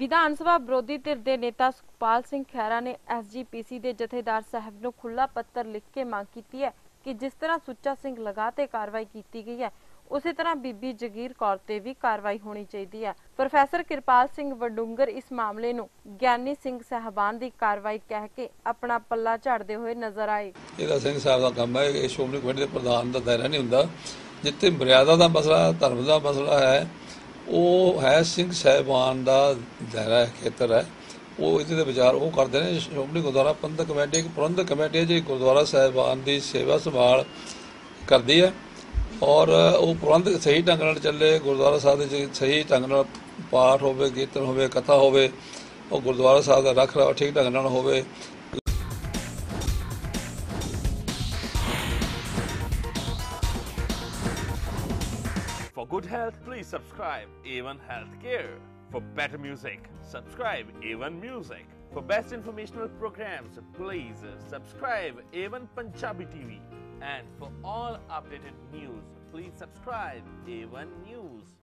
ਵਿਧਾਨ ਸਭਾ ਵਿਰੋਧੀ ਧਿਰ ਦੇ ਨੇਤਾ ਸੁਖਪਾਲ ਸਿੰਘ ਖਹਿਰਾ ਨੇ ਐਸਜੀਪੀਸੀ ਦੇ ਜਥੇਦਾਰ ਸਾਹਿਬ ਨੂੰ ਖੁੱਲਾ ਪੱਤਰ ਲਿਖ ਕੇ ਮੰਗ ਕੀਤੀ ਹੈ ਕਿ ਜਿਸ ਤਰ੍ਹਾਂ ਸੁੱਚਾ ਸਿੰਘ ਲਗਾ ਤੇ ਕਾਰਵਾਈ ਕੀਤੀ ਗਈ ਹੈ, ਉਸੇ ਤਰ੍ਹਾਂ ਬੀਬੀ ਜਗੀਰ ਕੌਰ ਤੇ ਵੀ ਕਾਰਵਾਈ ਹੋਣੀ ਚਾਹੀਦੀ ਹੈ। ਪ੍ਰੋਫੈਸਰ ਕਿਰਪਾਲ ਸਿੰਘ ਵਡੂੰਗਰ ਇਸ ਮਾਮਲੇ ਨੂੰ ਗਿਆਨੀ ਸਿੰਘ ਸਹਿਬਾਨ ਦੀ ਕਾਰਵਾਈ ਕਹਿ ਕੇ ਆਪਣਾ ਪੱਲਾ ਝਾੜਦੇ ਹੋਏ ਨਜ਼ਰ ਆਏ। ਇਹਦਾ ਸਿੰਘ ਸਾਹਿਬ ਦਾ ਕੰਮ ਹੈ, ਇਹ ਸ਼੍ਰੋਮਣੀ ਕਮੇਟੀ ਦੇ ਪ੍ਰਧਾਨ ਦਾ ਦਾਇਰਾ ਨਹੀਂ ਹੁੰਦਾ। ਜਿੱਥੇ ਮਰਿਆਦਾ ਦਾ ਮਸਲਾ, ਧਰਮ ਦਾ ਮਸਲਾ ਹੈ ਉਹ ਹੈ ਸਿੰਘ ਸਾਹਿਬਾਨ ਦਾ ਦਾਇਰਾ ਹੈ, ਖੇਤਰ ਹੈ। ਉਹ ਇਹਦੇ ਤੇ ਵਿਚਾਰ ਉਹ ਕਰਦੇ ਨੇ ਸ਼੍ਰੋਮਣੀ ਗੁਰਦੁਆਰਾ ਪ੍ਰਬੰਧਕ ਕਮੇਟੀ ਇੱਕ ਪ੍ਰਬੰਧਕ ਕਮੇਟੀ ਹੈ ਜਿਹੜੀ ਗੁਰਦੁਆਰਾ ਸਾਹਿਬਾਨ ਦੀ ਸੇਵਾ ਸੰਭਾਲ ਕਰਦੀ ਹੈ। ਔਰ ਉਹ ਪ੍ਰਬੰਧ ਸਹੀ ਢੰਗ ਨਾਲ ਚੱਲੇ ਗੁਰਦੁਆਰਾ ਸਾਹਿਬ ਦੇ ਸਹੀ ਢੰਗ ਨਾਲ ਪਾਠ ਹੋਵੇ ਕੀਰਤਨ ਹੋਵੇ ਕਥਾ ਹੋਵੇ ਉਹ ਗੁਰਦੁਆਰਾ ਸਾਹਿਬ ਦਾ ਰੱਖ ਰਖਾਵ ਠੀਕ ਢੰਗ ਨਾਲ ਹੋਵੇ। For good health, please subscribe A1 Healthcare. For better music, subscribe A1 Music. For best informational programs, please subscribe A1 Punjabi TV. And for all updated news, please subscribe A1 News.